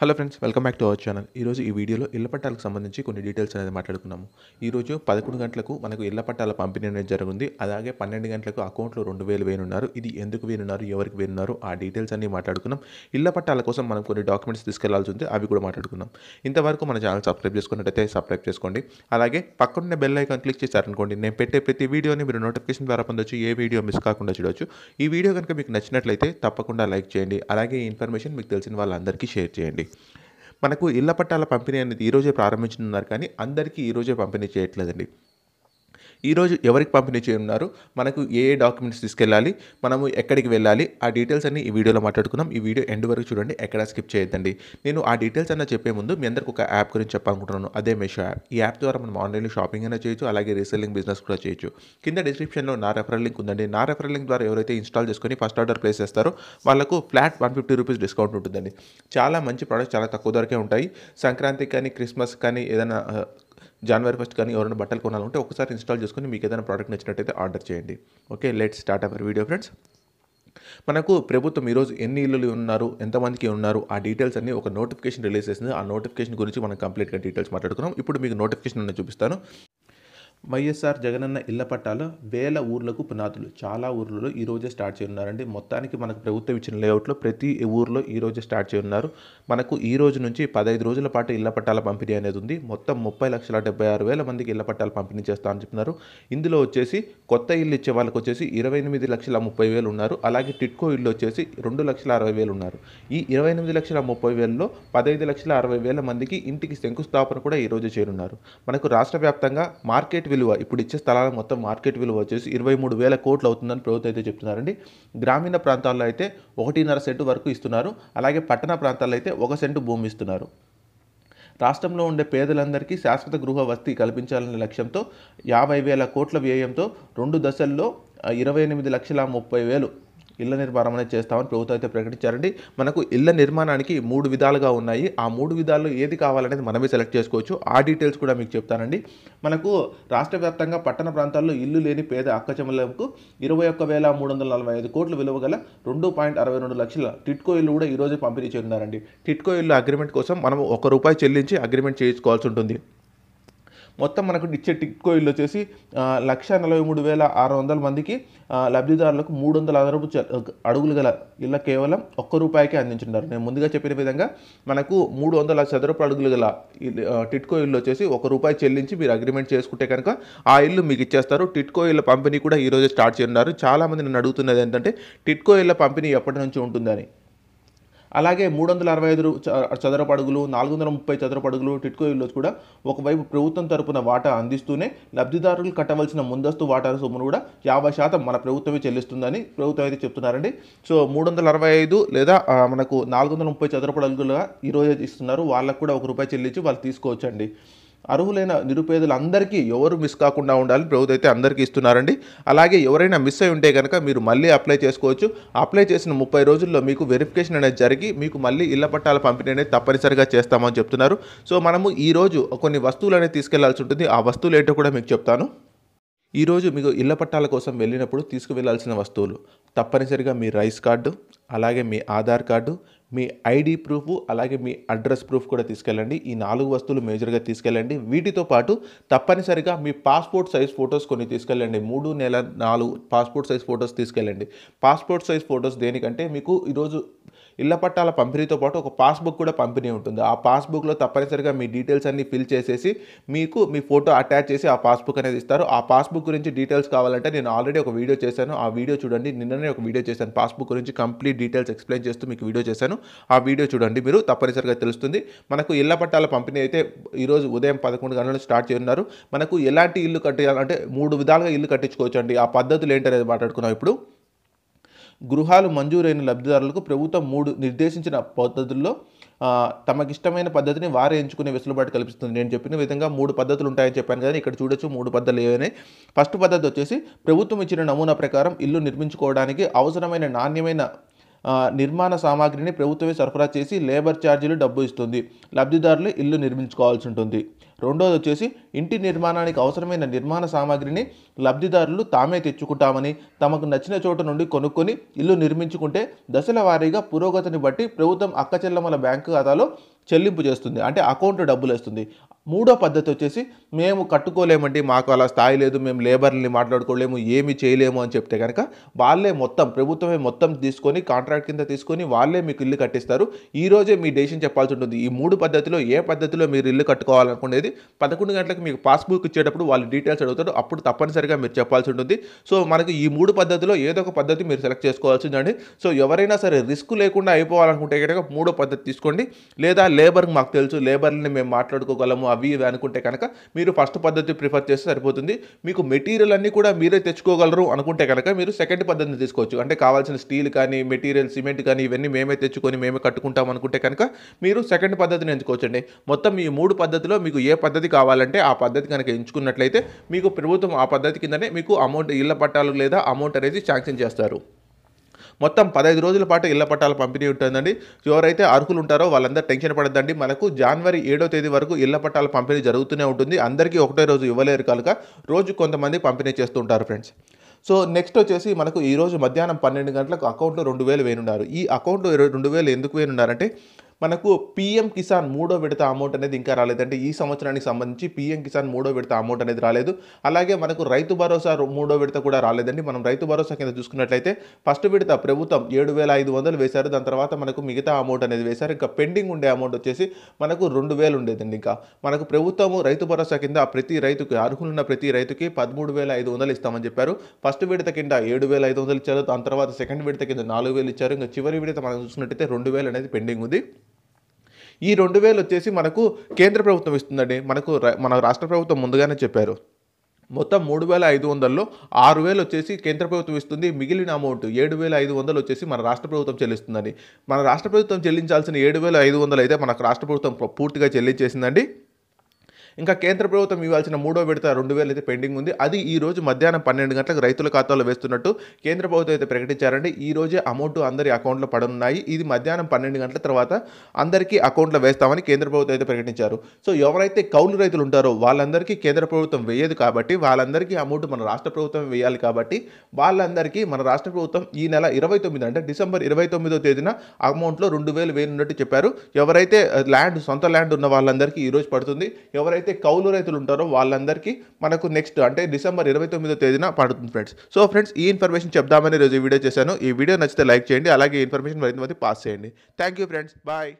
Hello friends welcome back to our channel. ఈరోజు ఈ వీడియోలో ఇళ్ళ పట్టాలకు సంబంధించి కొన్ని డీటెయిల్స్ అనేది మాట్లాడుకున్నాము. ఈరోజు పదకొండు గంటలకు మనకు ఇళ్ళ పట్టాల పంపిణీ అనేది జరుగుతుంది అలాగే పన్నెండు గంటలకు అకౌంట్లో రెండు వేలు వేనున్నారు ఇది ఎందుకు వేనున్నారు ఎవరికి వేనున్నారు ఆ డీటెయిల్స్ అన్ని మాట్లాడుకున్నాం. ఇళ్ళ పట్టాల కోసం మనం కొన్ని డాక్యుమెంట్స్ తీసుకెళ్ళాల్సి ఉంది అవి కూడా మాట్లాడుకున్నాం. ఇంతవరకు మన ఛానల్ సబ్స్క్రైబ్ చేసుకున్నట్టయితే సబ్స్క్రైబ్ చేసుకోండి. అలాగే పక్కనున్న బెల్ ఐకాన్ క్లిక్ చేశారనుకోండి నేను పెట్టే ప్రతి వీడియోని మీరు నోటిఫికేషన్ ద్వారా పొందొచ్చు ఏ వీడియో మిస్ కాకుండా చూడొచ్చు. ఈ వీడియో కనుక మీకు నచ్చినట్లయితే తప్పకుండా లైక్ చేయండి. అలాగే ఈ ఇన్ఫర్మేషన్ మీకు తెలిసిన వాళ్ళందరికీ షేర్ చేయండి. మనకు ఇళ్ళ పట్టాల పంపిణీ అనేది ఈరోజే ప్రారంభించనున్నారు కానీ అందరికీ ఈరోజే పంపిణీ చేయట్లేదండి. ఈరోజు ఎవరికి పంపిణీ చేయనున్నారు? మనకు ఏ ఏ డాక్యుమెంట్స్ తీసుకెళ్ళాలి? మనము ఎక్కడికి వెళ్ళాలి? ఆ డీటెయిల్స్ అన్ని ఈ వీడియోలో మాట్లాడుకున్నాం ఈ వీడియో ఎండ్ వరకు చూడండి ఎక్కడ స్కిప్ చేయొద్దండి. నేను ఆ డీటెయిల్స్ అన్న చెప్పే ముందు మీ అందరికి ఒక యాప్ గురించి చెప్పాలనుకుంటున్నాను. అదే మెషో యాప్. ఈ యాప్ ద్వారా మనం ఆన్లైన్లో షాపింగ్ అయినా చేయొచ్చు అలాగే రీసెల్లింగ్ బిజినెస్ కూడా చేయొచ్చు. కింద డిస్క్రిప్షన్లో నా రెఫరల్ లింక్ ఉందండి. నా రెఫరల్ లింక్ ద్వారా ఎవరైతే ఇన్స్టాల్ చేసుకొని ఫస్ట్ ఆర్డర్ ప్లేస్ చేస్తారో వాళ్ళకు flat one fifty rupees discount ఉంటుందండి. చాలా మంచి ప్రోడక్ట్స్ చాలా తక్కువ ధరకే ఉంటాయి. సంక్రాంతికి కానీ క్రిస్మస్ కానీ ఏదైనా జనవరి ఫస్ట్ కానీ ఎవరైనా బట్టలు కొనాలంటే ఒకసారి ఇన్స్టాల్ చేసుకుని మీకు ఏదైనా ప్రోడక్ట్ నచ్చినట్టయితే ఆర్డర్ చేయండి. Okay let start our video friends మనకు ప్రభుత్వం ఈరోజు ఎన్ని ఇళ్ళు ఉన్నారు ఎంతమందికి ఉన్నారు ఆ డీటెయిల్స్ అన్ని ఒక నోటిఫికేషన్ రిలీజ్ చేసింది. ఆ నోటిఫికేషన్ గురించి మనం కంప్లీట్గా డీటెయిల్స్ మాట్లాడుకున్నాం. ఇప్పుడు మీకు నోటిఫికేషన్ ఉన్న చూపిస్తాను. వైఎస్ఆర్ జగనన్న ఇళ్ళ పట్టాలు వేల ఊర్లకు పునాదులు. చాలా ఊర్లలో ఈ రోజే స్టార్ట్ చేయనున్నారండి. మొత్తానికి మనకు ప్రభుత్వం ఇచ్చిన లేఅవుట్లో ప్రతి ఊర్లో ఈ రోజే స్టార్ట్ చేయనున్నారు. మనకు ఈ రోజు నుంచి పదహైదు రోజుల పాటు ఇళ్ళ పట్టాల పంపిణీ అనేది ఉంది. మొత్తం ముప్పై లక్షల డెబ్బై ఆరు వేల మందికి ఇళ్ళ పట్టాలు పంపిణీ చేస్తామని చెప్తున్నారు ఇందులో వచ్చేసి కొత్త ఇల్లు ఇచ్చే వాళ్ళకి వచ్చేసి ఇరవై ఎనిమిది లక్షల ముప్పై వేలు ఉన్నారు. అలాగే టిట్కో ఇల్లు వచ్చేసి రెండు లక్షల అరవై వేలు ఉన్నారు. ఈ ఇరవై ఎనిమిది లక్షల ముప్పై వేలలో పదహైదు లక్షల అరవై వేల మందికి ఇంటికి శంకుస్థాపన కూడా ఈ రోజు చేరున్నారు. మనకు రాష్ట్ర వ్యాప్తంగా మార్కెట్ విలువ ఇప్పుడు ఇచ్చే స్థలాల మొత్తం మార్కెట్ విలువ వచ్చేసి ఇరవై మూడు వేల కోట్లు అవుతుందని ప్రభుత్వం అయితే చెప్తున్నారండి. గ్రామీణ ప్రాంతాల్లో అయితే ఒకటిన్నర సెంటు వరకు ఇస్తున్నారు. అలాగే పట్టణ ప్రాంతాల్లో అయితే ఒక సెంటు భూమి ఇస్తున్నారు. రాష్ట్రంలో ఉండే పేదలందరికీ శాశ్వత గృహ వసతి కల్పించాలనే లక్ష్యంతో యాభై వేల కోట్ల వ్యయంతో రెండు దశల్లో ఇరవై ఎనిమిది లక్షల ముప్పై వేలు ఇళ్ళ నిర్మాణం అనేది చేస్తామని ప్రభుత్వం అయితే ప్రకటించారండి. మనకు ఇళ్ళ నిర్మాణానికి మూడు విధాలుగా ఉన్నాయి. ఆ మూడు విధాల్లో ఏది కావాలనేది మనమే సెలెక్ట్ చేసుకోవచ్చు. ఆ డీటెయిల్స్ కూడా మీకు చెప్తానండి. మనకు రాష్ట్ర వ్యాప్తంగా పట్టణ ప్రాంతాల్లో ఇల్లు లేని పేద అక్కచెమ్మలకు ఇరవై ఒక్క వేల మూడు వందల నలభై ఐదు కోట్లు విలువ గల రెండు పాయింట్ అరవై రెండు లక్షల టిట్కో ఇల్లు కూడా ఈరోజు పంపిణీ చేయనున్నారండి టిట్కో ఇల్లు అగ్రిమెంట్ కోసం మనం ఒక రూపాయి చెల్లించి అగ్రిమెంట్ చేయించుకోవాల్సి ఉంటుంది. మొత్తం మనకు ఇచ్చే టిట్కో ఇల్లు వచ్చేసి లక్ష నలభై మూడు వేల ఆరు వందల మందికి లబ్ధిదారులకు మూడు వందల అదనపు చ- అడుగులు గల ఇళ్ళ కేవలం ఒక్క రూపాయికే అందించున్నారు నేను ముందుగా చెప్పిన విధంగా మనకు మూడు వందల చదరపు అడుగులు గల టిట్కో ఇల్లు వచ్చేసి ఒక రూపాయి చెల్లించి మీరు అగ్రిమెంట్ చేసుకుంటే కనుక ఆ ఇల్లు మీకు ఇచ్చేస్తారు. టిట్కో ఇళ్ళ పంపిణీ కూడా ఈరోజు స్టార్ట్ చేయనున్నారు చాలామంది నన్ను అడుగుతున్నది ఏంటంటే టిట్కో ఇళ్ళ పంపిణీ ఎప్పటి నుంచి ఉంటుందని. అలాగే మూడు వందల అరవై ఐదు చ- చదరపు అడుగులు నాలుగు వందల ముప్పై చదరపు అడుగులు టిట్కో ఇల్లు కూడా ఒకవైపు ప్రభుత్వం తరపున వాటా అందిస్తూనే లబ్ధిదారులు కట్టవలసిన ముందస్తు వాటా సొమ్మును కూడా యాభై శాతం మన ప్రభుత్వమే చెల్లిస్తుందని ప్రభుత్వం అయితే చెప్తున్నారండి. సో మూడు వందల అరవై ఐదు లేదా మనకు నాలుగు వందల ముప్పై చదరపు అడుగులుగా ఈరోజు ఇస్తున్నారు. వాళ్ళకు కూడా ఒక రూపాయి చెల్లించి వాళ్ళు తీసుకోవచ్చండి. అర్హులైన నిరుపేదలందరికీ ఎవరు మిస్ కాకుండా ఉండాలి ప్రభుత్వం అయితే అందరికీ ఇస్తున్నారండి. అలాగే ఎవరైనా మిస్ అయి ఉంటే కనుక మీరు మళ్ళీ అప్లై చేసుకోవచ్చు. అప్లై చేసిన ముప్పై రోజుల్లో మీకు వెరిఫికేషన్ అనేది జరిగి మీకు మళ్ళీ ఇళ్ళ పట్టాల పంపిణీ అనేది తప్పనిసరిగా చేస్తామని చెప్తున్నారు. సో మనము ఈరోజు కొన్ని వస్తువులు అనేది తీసుకెళ్ళాల్సి ఉంటుంది. ఆ వస్తువులు ఏంటో కూడా మీకు చెప్తాను. ఈరోజు మీకు ఇళ్ళ పట్టాల కోసం వెళ్ళినప్పుడు తీసుకువెళ్ళాల్సిన వస్తువులు తప్పనిసరిగా మీ రైస్ కార్డు అలాగే మీ ఆధార్ కార్డు మీ ఐడి ప్రూఫ్ అలాగే మీ అడ్రస్ ప్రూఫ్ కూడా తీసుకెళ్ళండి. ఈ నాలుగు వస్తువులు మేజర్గా తీసుకెళ్ళండి. వీటితో పాటు తప్పనిసరిగా మీ పాస్పోర్ట్ సైజ్ ఫొటోస్ కొన్ని తీసుకెళ్ళండి. మూడు నెల నాలుగు పాస్పోర్ట్ సైజ్ ఫొటోస్ తీసుకెళ్ళండి. పాస్పోర్ట్ సైజ్ ఫొటోస్ దేనికంటే మీకు ఈరోజు ఇళ్ళ పట్టాల పంపిణీతో పాటు ఒక పాస్బుక్ కూడా పంపిణీ ఉంటుంది. ఆ పాస్బుక్లో తప్పనిసరిగా మీ డీటెయిల్స్ అన్ని ఫిల్ చేసేసి మీకు మీ ఫోటో అటాచ్ చేసి ఆ పాస్బుక్ అనేది ఇస్తారు. ఆ పాస్బుక్ గురించి డీటెయిల్స్ కావాలంటే నేను ఆల్రెడీ ఒక వీడియో చేశాను. ఆ వీడియో చూడండి. నిన్ననే ఒక వీడియో చేశాను. పాస్బుక్ గురించి కంప్లీట్ డీటెయిల్స్ ఎక్స్ప్లెయిన్ చేస్తూ మీకు వీడియో చేశాను. ఆ వీడియో చూడండి మీరు. తప్పనిసరిగా తెలుస్తుంది. మనకు ఇళ్ళ పట్టాల పంపిణీ అయితే ఈరోజు ఉదయం పదకొండు గంటలకు స్టార్ట్ చేయనున్నారు. మనకు ఎలాంటి ఇల్లు కట్టాలంటే మూడు విధాలుగా ఇల్లు కట్టించుకోవచ్చు అండి ఆ పద్ధతులు ఏంటనేది మాట్లాడుకున్నాం ఇప్పుడు. గృహాలు మంజూరైన లబ్ధిదారులకు ప్రభుత్వం మూడు నిర్దేశించిన పద్ధతుల్లో తమకిష్టమైన పద్ధతిని వారే ఎంచుకునే వెసులుబాటు కల్పిస్తుంది. నేను చెప్పిన విధంగా మూడు పద్ధతులు ఉంటాయని చెప్పాను కదా ఇక్కడ చూడొచ్చు మూడు పద్ధతులు ఏవైనా ఫస్ట్ పద్ధతి వచ్చేసి ప్రభుత్వం ఇచ్చిన నమూనా ప్రకారం ఇల్లు నిర్మించుకోవడానికి అవసరమైన నాణ్యమైన నిర్మాణ సామాగ్రిని ప్రభుత్వమే సరఫరా చేసి లేబర్ ఛార్జీలు డబ్బు ఇస్తుంది. లబ్ధిదారులు ఇల్లు నిర్మించుకోవాల్సి ఉంటుంది. రెండోది వచ్చేసి ఇంటి నిర్మాణానికి అవసరమైన నిర్మాణ సామాగ్రిని లబ్ధిదారులు తామే తెచ్చుకుంటామని తమకు నచ్చిన చోట నుండి కొనుక్కొని ఇల్లు నిర్మించుకుంటే దశల వారీగా పురోగతిని బట్టి ప్రభుత్వం అక్కచెల్లమ్మల బ్యాంకు ఖాతాలో చెల్లింపు చేస్తుంది. అంటే అకౌంట్ డబ్బులు వేస్తుంది. మూడో పద్ధతి వచ్చేసి మేము కట్టుకోలేమండి మాకు అలా స్థాయి లేదు మేము లేబర్ని మాట్లాడుకోలేము ఏమి చేయలేము అని చెప్తే కనుక వాళ్ళే మొత్తం ప్రభుత్వమే మొత్తం తీసుకొని కాంట్రాక్ట్ కింద తీసుకొని వాళ్ళే మీకు ఇల్లు కట్టిస్తారు. ఈరోజే మీ డెసిషన్ చెప్పాల్సి ఉంటుంది. ఈ మూడు పద్ధతిలో ఏ పద్ధతిలో మీరు ఇల్లు కట్టుకోవాలనుకునేది పదకొండు గంటలకు మీకు పాస్బుక్ ఇచ్చేటప్పుడు వాళ్ళు డీటెయిల్స్ అడుగుతారు. అప్పుడు తప్పనిసరిగా మీరు చెప్పాల్సి ఉంటుంది. సో మనకి ఈ మూడు పద్ధతిలో ఏదో ఒక పద్ధతి మీరు సెలెక్ట్ చేసుకోవాల్సిందండి. సో ఎవరైనా సరే రిస్క్ లేకుండా అయిపోవాలనుకుంటే కనుక మూడో పద్ధతి తీసుకోండి. లేదా లేబర్కి మాకు తెలుసు లేబర్ని మేము మాట్లాడుకోగలము అవి ఇవి అనుకుంటే కనుక మీరు ఫస్ట్ పద్ధతి ప్రిఫర్ చేస్తే సరిపోతుంది. మీకు మెటీరియల్ అన్నీ కూడా మీరే తెచ్చుకోగలరు అనుకుంటే కనుక మీరు సెకండ్ పద్ధతిని తీసుకోవచ్చు. అంటే కావాల్సిన స్టీల్ కానీ మెటీరియల్ సిమెంట్ కానీ ఇవన్నీ మేమే తెచ్చుకొని మేమే కట్టుకుంటాం అనుకుంటే కనుక మీరు సెకండ్ పద్ధతిని ఎంచుకోవచ్చండి. మొత్తం ఈ మూడు పద్ధతిలో మీకు ఏ పద్ధతి కావాలంటే ఆ పద్ధతి కనుక ఎంచుకున్నట్లయితే మీకు ప్రభుత్వం ఆ పద్ధతి కిందనే మీకు అమౌంట్ ఇళ్ళ పట్టాలు లేదా అమౌంట్ అనేది శాంక్షన్ చేస్తారు. మొత్తం పదహైదు రోజుల పాటు ఇళ్ళ పట్టాల పంపిణీ ఉంటుందండి. ఎవరైతే అర్హులు ఉంటారో వాళ్ళందరూ టెన్షన్ పడద్దండి. మనకు జనవరి ఏడో తేదీ వరకు ఇళ్ళ పట్టాల పంపిణీ జరుగుతూనే ఉంటుంది. అందరికీ ఒకటే రోజు ఇవ్వలేరు కనుక రోజు కొంతమంది పంపిణీ చేస్తూ ఉంటారు ఫ్రెండ్స్. సో నెక్స్ట్ వచ్చేసి మనకు ఈరోజు మధ్యాహ్నం పన్నెండు గంటలకు అకౌంట్లో రెండు వేలు వేయనున్నారు ఈ అకౌంట్లో రెండు వేలు ఎందుకు వేయనున్నారంటే మనకు పీఎం కిసాన్ మూడో విడత అమౌంట్ అనేది ఇంకా రాలేదంటే ఈ సంవత్సరానికి సంబంధించి పీఎం కిసాన్ మూడో విడత అమౌంట్ అనేది రాలేదు. అలాగే మనకు రైతు భరోసా మూడో విడత కూడా రాలేదండి. మనం రైతు భరోసా కింద చూసుకున్నట్లయితే ఫస్ట్ విడత ప్రభుత్వం ఏడు వేల ఐదు వందలు వేశారు. దాని తర్వాత మనకు మిగతా అమౌంట్ అనేది వేశారు. ఇంకా పెండింగ్ ఉండే అమౌంట్ వచ్చేసి మనకు రెండు వేలు ఉండేదండి ఇంకా. మనకు ప్రభుత్వము రైతు భరోసా కింద ప్రతి రైతుకి అర్హులున్న ప్రతి రైతుకి పదమూడు వేల ఐదు వందలు ఇస్తామని చెప్పారు. ఫస్ట్ విడత కింద ఏడు వేల ఐదు వందలు ఇచ్చారు. దాని తర్వాత సెకండ్ విడత కింద నాలుగు వేలు ఇచ్చారు. ఇంకా చివరి విడత మనం చూసుకున్నట్టయితే రెండు వేలు అనేది పెండింగ్ ఉంది. ఈ రెండు వేలు వచ్చేసి మనకు కేంద్ర ప్రభుత్వం ఇస్తుందండి. మనకు మన రాష్ట్ర ప్రభుత్వం ముందుగానే చెప్పారు. మొత్తం మూడు వేల ఐదు వందల్లో ఆరు వేలు వచ్చేసి కేంద్ర ప్రభుత్వం ఇస్తుంది. మిగిలిన అమౌంట్ ఏడు వేల ఐదు వందలు వచ్చేసి మన రాష్ట్ర ప్రభుత్వం చెల్లిస్తుందండి. మన రాష్ట్ర ప్రభుత్వం చెల్లించాల్సిన ఏడు వేల ఐదు వందలు అయితే మనకు రాష్ట్ర ప్రభుత్వం పూర్తిగా చెల్లించేసిందండి. ఇంకా కేంద్ర ప్రభుత్వం ఇవ్వాల్సిన మూడో విడత రెండు వేలు అయితే పెండింగ్ ఉంది. అది ఈ రోజు మధ్యాహ్నం పన్నెండు గంటలకు రైతుల ఖాతాలో వేస్తున్నట్టు కేంద్ర ప్రభుత్వం అయితే ప్రకటించారండి. ఈ రోజే అమౌంట్ అందరి అకౌంట్లో పడనున్నాయి. ఇది మధ్యాహ్నం పన్నెండు గంటల తర్వాత అందరికీ అకౌంట్లో వేస్తామని కేంద్ర ప్రభుత్వం అయితే ప్రకటించారు. సో ఎవరైతే కౌలు రైతులు ఉంటారో వాళ్ళందరికీ కేంద్ర ప్రభుత్వం వేయదు కాబట్టి వాళ్ళందరికీ అమౌంట్ మన రాష్ట్ర ప్రభుత్వం వేయాలి కాబట్టి వాళ్ళందరికీ మన రాష్ట్ర ప్రభుత్వం ఈ నెల ఇరవై తొమ్మిది అంటే డిసెంబర్ ఇరవై తొమ్మిదో తేదీన అమౌంట్లో రెండు వేలు వేయనున్నట్టు చెప్పారు. ఎవరైతే ల్యాండ్ సొంత ల్యాండ్ ఉన్న వాళ్ళందరికీ ఈరోజు పడుతుంది. ఎవరైతే కౌలు రైతులు ఉంటారో వాళ్ళందరికీ మనకు నెక్స్ట్ అంటే డిసెంబర్ ఇరవై తొమ్మిదో తేదీన పడుతుంది ఫ్రెండ్స్ సో ఫ్రెండ్స్ ఈ ఇన్ఫర్మేషన్ చెప్దామని రోజు వీడియో చేశాను. ఈ వీడియో నచ్చితే లైక్ చేయండి అలాగే ఇన్ఫర్మేషన్ మరింత మంది పాస్ చేయండి. Thank you friends bye